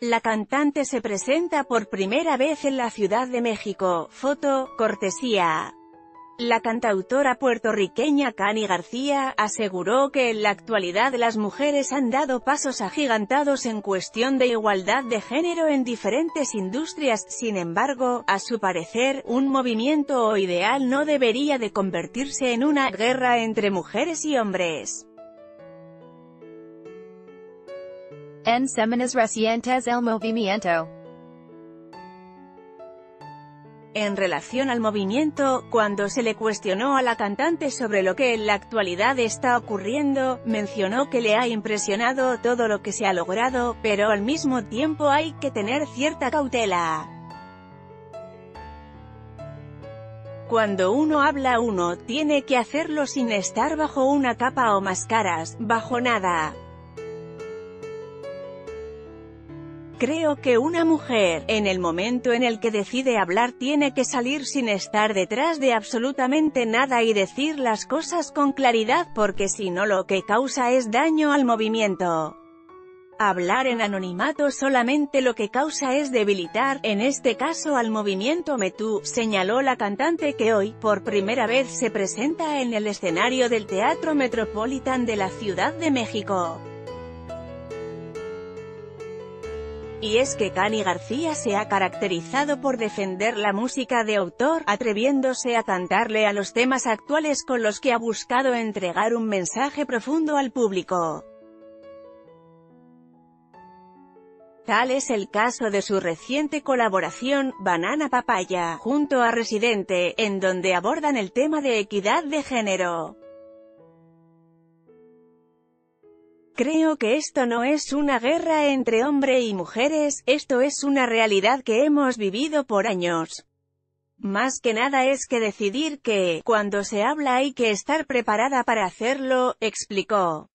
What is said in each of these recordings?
La cantante se presenta por primera vez en la Ciudad de México, foto, cortesía. La cantautora puertorriqueña Cani García, aseguró que en la actualidad las mujeres han dado pasos agigantados en cuestión de igualdad de género en diferentes industrias, sin embargo, a su parecer, un movimiento o ideal no debería de convertirse en una guerra entre mujeres y hombres. En semanas recientes el movimiento. En relación al movimiento, cuando se le cuestionó a la cantante sobre lo que en la actualidad está ocurriendo, mencionó que le ha impresionado todo lo que se ha logrado, pero al mismo tiempo hay que tener cierta cautela. Cuando uno habla uno tiene que hacerlo sin estar bajo una capa o máscaras, bajo nada. Creo que una mujer, en el momento en el que decide hablar tiene que salir sin estar detrás de absolutamente nada y decir las cosas con claridad porque si no lo que causa es daño al movimiento. Hablar en anonimato solamente lo que causa es debilitar, en este caso al movimiento Metú, señaló la cantante que hoy, por primera vez se presenta en el escenario del Teatro Metropolitan de la Ciudad de México. Y es que Cani García se ha caracterizado por defender la música de autor, atreviéndose a cantarle a los temas actuales con los que ha buscado entregar un mensaje profundo al público. Tal es el caso de su reciente colaboración, Banana Papaya, junto a Residente, en donde abordan el tema de equidad de género. Creo que esto no es una guerra entre hombre y mujeres, esto es una realidad que hemos vivido por años. Más que nada es que decidir que, cuando se habla hay que estar preparada para hacerlo, explicó.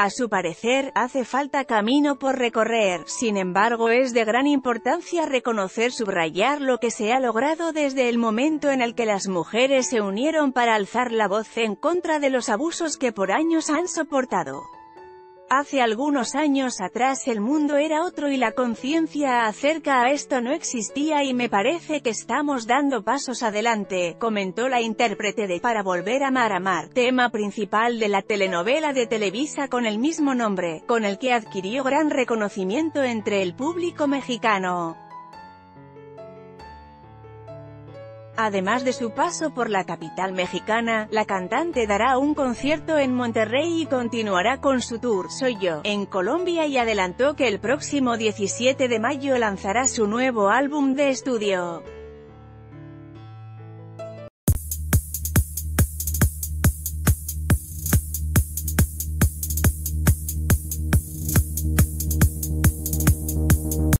A su parecer, hace falta camino por recorrer, sin embargo es de gran importancia reconocer subrayar lo que se ha logrado desde el momento en el que las mujeres se unieron para alzar la voz en contra de los abusos que por años han soportado. Hace algunos años atrás el mundo era otro y la conciencia acerca a esto no existía y me parece que estamos dando pasos adelante, comentó la intérprete de Para volver a amar amar, tema principal de la telenovela de Televisa con el mismo nombre, con el que adquirió gran reconocimiento entre el público mexicano. Además de su paso por la capital mexicana, la cantante dará un concierto en Monterrey y continuará con su tour Soy Yo, en Colombia y adelantó que el próximo 17 de mayo lanzará su nuevo álbum de estudio.